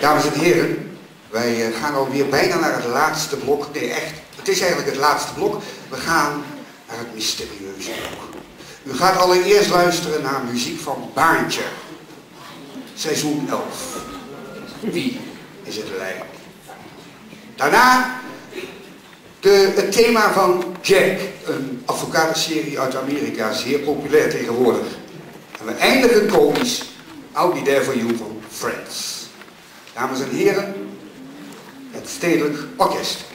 Dames en heren, wij eh, gaan alweer bijna naar het laatste blok. Nee, echt, het is eigenlijk het laatste blok. We gaan naar het mysterieuze blok. U gaat allereerst luisteren naar muziek van Baantje. Seizoen 11. Wie is het lijn? Daarna de, het thema van Jack, een advocatenserie uit Amerika, zeer populair tegenwoordig. En we eindigen komisch, I'll Be There For You Friends. Dames en heren, het Stedelijk Orkest.